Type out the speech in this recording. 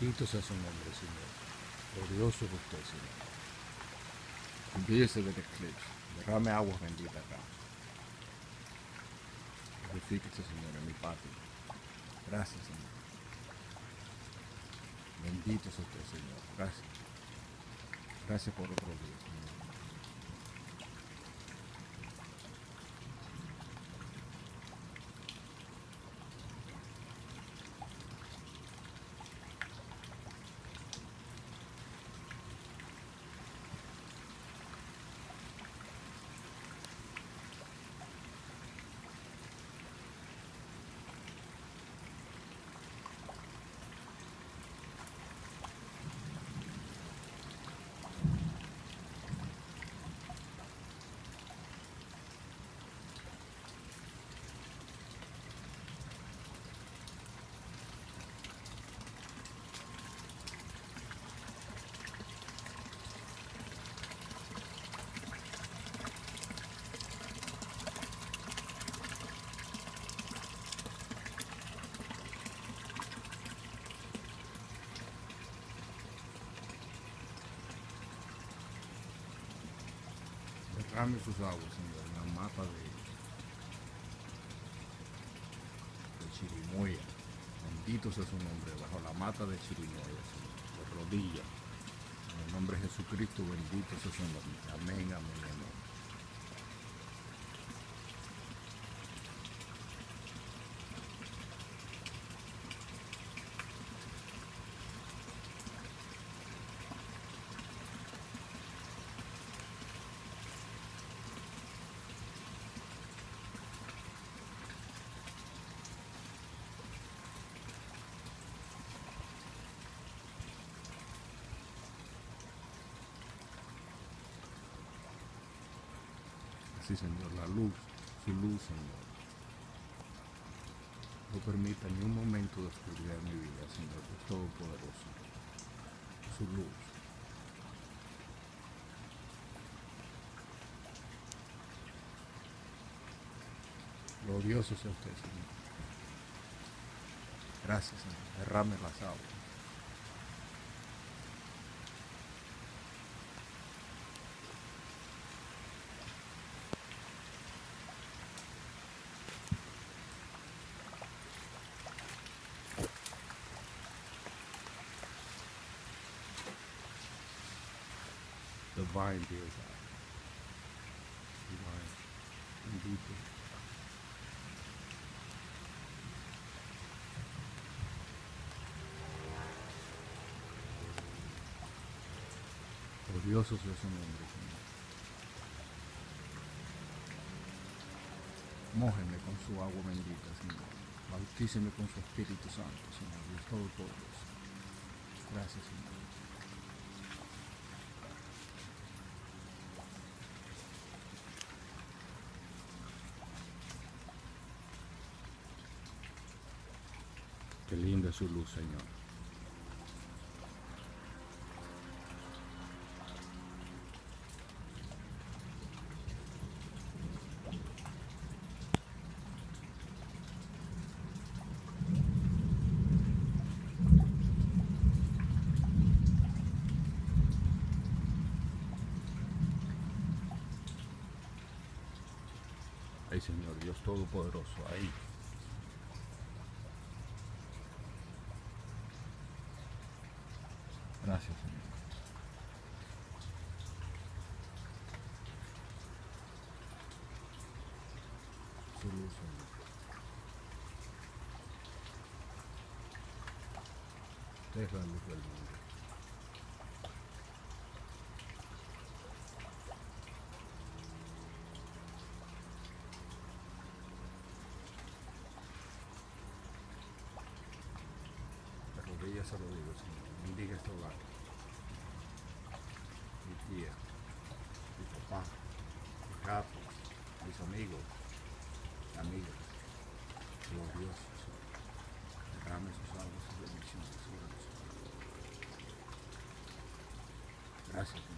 Bendito sea su nombre, Señor. Glorioso es usted, Señor. Envíese del eclipse. Derrame agua bendita acá. Glorifíquese, Señor, en mi patio. Gracias, Señor. Bendito sea usted, Señor. Gracias. Gracias por otro día, Señor. Derrame sus aguas, Señor, en la mata de, de Chirimoya. Bendito sea su nombre, bajo la mata de Chirimoya, Señor. De rodillas. En el nombre de Jesucristo, bendito sea su nombre. Amén, amén, amén. Así, Señor, la luz, su luz, Señor. No permita ni un momento de oscuridad en mi vida, Señor, Dios Todopoderoso. Su luz. Glorioso sea usted, Señor. Gracias, Señor. Derrame las aguas. Divine dear God. Divine. Bendito. Glorioso sea su nombre, Señor. Mójeme con su agua bendita, Señor. Bautíceme con su Espíritu Santo, Señor. Dios Todopoderoso. Gracias, Señor. Qué linda su luz, Señor. Ay, Señor, Dios Todopoderoso, ahí. Gracias, Señor. Luz del mundo. De rodillas se lo digo, Señor. Bendiga este hogar. Mi tía, mi papá, mi gato, mis amigos. Señor. Derrame sus bendiciones. Gracias.